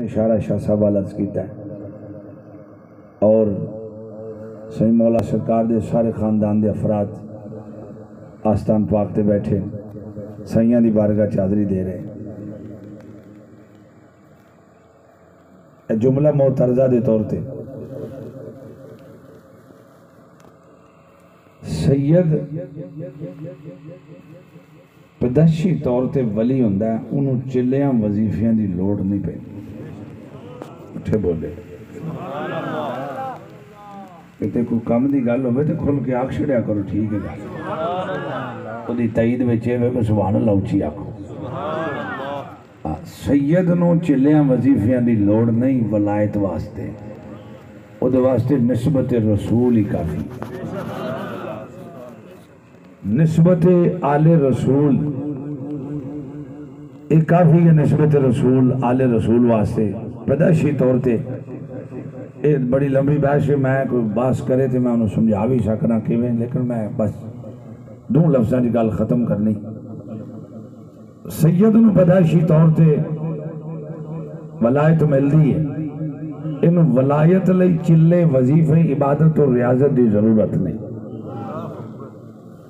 इशारा शाह साहब अर्ज किया और सही मौला सरकार दे सारे खानदान के अफराद आस्थान पाक ते बैठे सईया की बारगाह चादरी दे रहे ਇਹ जुमला मोतरजा के तौर पर सैयद पैदाशी तौर ਤੇ ਵਲੀ ਹੁੰਦਾ ਹੈ, ਉਹਨੂੰ ਚਿੱਲਿਆਂ ਵਜ਼ੀਫਿਆਂ ਦੀ ਲੋੜ ਨਹੀਂ ਪੈਂਦੀ ਉੱਠੇ ਬੋਲੇ ਕਿਤੇ ਕੋਈ ਕੰਮ ਦੀ ਗੱਲ ਹੋਵੇ ਤੇ ਖੁੱਲ ਕੇ ਆਖ ਛੜਿਆ ਕਰੋ ਠੀਕ ਹੈ ਗੱਲ ਉਹਦੀ ਤਾਈਦ ਵਿੱਚ ਇਹ ਵੇ ਕਿ ਸੁਭਾਨ ਅੱਲਾਹ ਉੱਚੀ ਆਖੋ ਹਾਂ, ਸੈਯਦ ਨੂੰ ਚਿੱਲਿਆਂ ਵਜ਼ੀਫਿਆਂ ਦੀ ਲੋੜ ਨਹੀਂ ਵਲਾਇਤ ਵਾਸਤੇ ਉਹਦੇ ਵਾਸਤੇ ਨਿਸਬਤ ਰਸੂਲ ਹੀ ਕਾਫੀ ਨਿਸਬਤ ਆਲੇ ਰਸੂਲ ਇਹ ਕਾਫੀ ਹੈ ਨਿਸਬਤ ਰਸੂਲ ਆਲੇ ਰਸੂਲ ਵਾਸਤੇ ਪੈਦਾਸ਼ੀ ਤੌਰ ਤੇ ਇਹ ਬੜੀ ਲੰਬੀ ਬਹਿਸ ਹੈ ਮੈਂ ਕੋਈ ਬਾਸ ਕਰੇ ਤੇ ਮੈਂ ਉਹਨੂੰ ਸਮਝਾ ਵੀ ਸਕਣਾ ਕਿਵੇਂ ਲੇਕਿਨ ਮੈਂ ਬਸ ਦੋ ਲਫ਼ਜ਼ਾਂ ਦੀ ਗੱਲ ਖਤਮ ਕਰਨੀ ਸੈਯਦ ਨੂੰ ਪੈਦਾਸ਼ੀ ਤੌਰ ਤੇ ਵਲਾਇਤ ਮਿਲਦੀ ਹੈ ਇਹਨੂੰ ਵਲਾਇਤ ਲਈ ਚਿੱਲੇ ਵਜ਼ੀਫੇ ਇਬਾਦਤ ਔਰ ਰਿਆਜ਼ਤ ਦੀ ਜ਼ਰੂਰਤ ਨਹੀਂ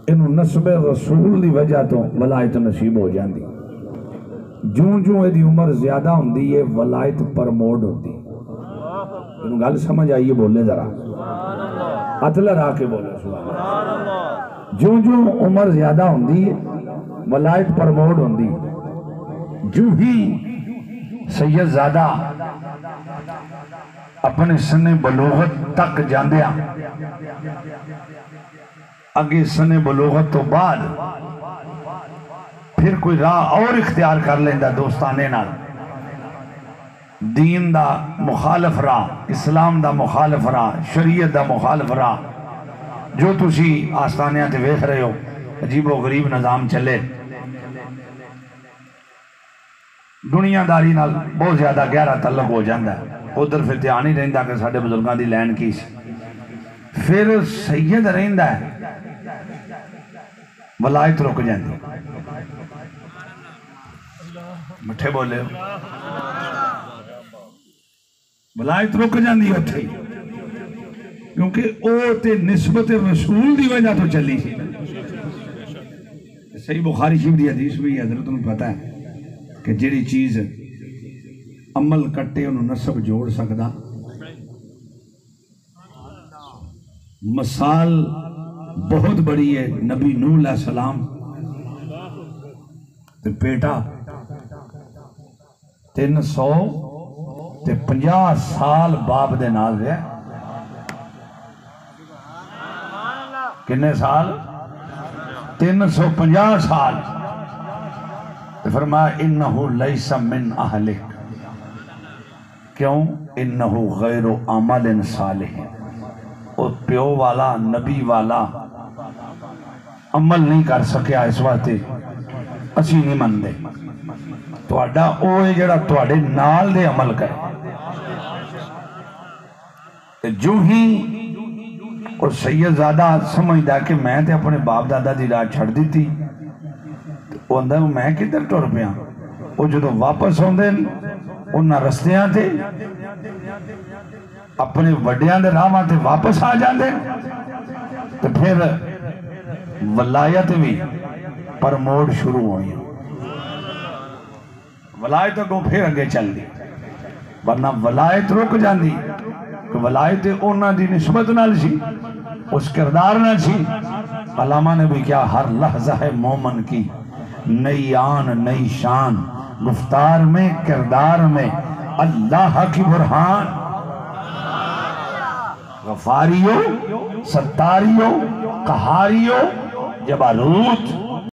ਇਹਨੂੰ ਨਸਬੇ ਰਸੂਲ ਦੀ ਵਜ੍ਹਾ ਤੋਂ ਵਲਾਇਤ ਨਸੀਬ ਹੋ ਜਾਂਦੀ ज्यों ज्यों यदि उम्र ज़्यादा होंगी ये वलायत प्रमोट होती इन गल समझ आई बोले जरा। अतलर आके बोले ज्यों ज्यों उम्र ज़्यादा होंगी वलायत प्रमोट होंगी जू ही सैयद ज़्यादा अपने सने बलोगत तक जाते अगे सने बलोगत तो बाद फिर कोई राह और इख्तियार कर लेंदा दोस्ताने नाल। दीन दा मुखालफ राह, इस्लाम दा मुखालफ राह, शरीयत दा मुखालफ राह, जो तुसी आस्थानिया ते देख रहे हो, अजीबो गरीब निज़ाम चले। दुनियादारी नाल बहुत ज़्यादा गहरा तलक हो जाता है। उधर फिर ध्यान ही रहा कि साढ़े बुज़ुर्गों की लैन की फिर सैयद रहा वलायत रुक जाती ਮਿੱਠੇ ਬੋਲੇ ਵਲਾਇਤ ਰੁਕ ਜਾਂਦੀ ਉੱਥੇ ਹੀ। ਕਿਉਂਕਿ ਉਹ ਤੇ ਨਿਸਬਤ ਰਸੂਲ ਦੀ ਵਜ੍ਹਾ ਤੋਂ ਚੱਲੀ ਸੀ ਸਹੀ ਬੁਖਾਰੀ ਸ਼ਰੀਫ ਦੀ ਹਦੀਸ ਵੀ ਹਜ਼ਰਤ ਨੂੰ ਪਤਾ ਹੈ ਕਿ ਜਿਹੜੀ ਚੀਜ਼ ਅਮਲ ਕੱਟੇ ਉਹਨੂੰ ਨਸਬ ਜੋੜ ਸਕਦਾ ਮਿਸਾਲ ਬਹੁਤ ਬੜੀ ਹੈ ਨਬੀ ਨੂਹ ਅਲੈਹ ਸਲਾਮ ਤੇ ਬੇਟਾ 300 ਤੇ 50 ਸਾਲ ਬਾਪ ਦੇ ਨਾਲ ਰਿਹਾ ਕਿੰਨੇ ਸਾਲ 350 ਸਾਲ ਤੇ ਫਰਮਾਇਆ ਇਨਹੁ ਲੈਸ ਮਿਨ ਅਹਲਿਕ ਕਿਉਂ ਇਨਹੁ ਗੈਰ ਅਮਲ ਸਾਲਿਹ ਉਹ ਪਿਓ ਵਾਲਾ ਨਬੀ ਵਾਲਾ ਅਮਲ ਨਹੀਂ ਕਰ ਸਕਿਆ ਇਸ ਵਾਸਤੇ ਅਸੀਂ ਨਹੀਂ ਮੰਨਦੇ ਤੁਹਾਡਾ ਉਹ ਹੈ ਜਿਹੜਾ ਤੁਹਾਡੇ ਨਾਲ ਦੇ ਅਮਲ ਕਰੇ ਤੇ ਜੋ ਹੀ ਉਹ ਸੈਯਦਜ਼ਾਦਾ ਸਮਝਦਾ ਕਿ ਮੈਂ ਤੇ ਆਪਣੇ ਬਾਪ ਦਾਦਾ ਦੀ ਰਾਹ ਛੱਡ ਦਿੱਤੀ ਤੇ ਉਹ ਆਂਦਾ ਮੈਂ ਕਿੱਧਰ ਟੁਰ ਪਿਆ ਉਹ ਜਦੋਂ ਵਾਪਸ ਆਉਂਦੇ ਨੇ ਉਹਨਾਂ ਰਸਤਿਆਂ ਤੇ ਆਪਣੇ ਵੱਡਿਆਂ ਦੇ ਰਾਹਾਂ ਤੇ ਵਾਪਸ ਆ ਜਾਂਦੇ ਨੇ ਤੇ ਫਿਰ ਵਲਾਇਤ ਵੀ प्रमोट शुरू हुई। वलायत अगो फिर अगे चल दी वरना वलायत रुक जाती वलायत उन्होंने नस्बत नी उस किरदार सी। अलामा ने भी क्या हर लहजा है मोमन की। नई आन, नई शान, गुफ्तार में, किरदार में। अल्लाह की बुरहान। गफारियो, सत्तारियो, कहारियो, जबारूत।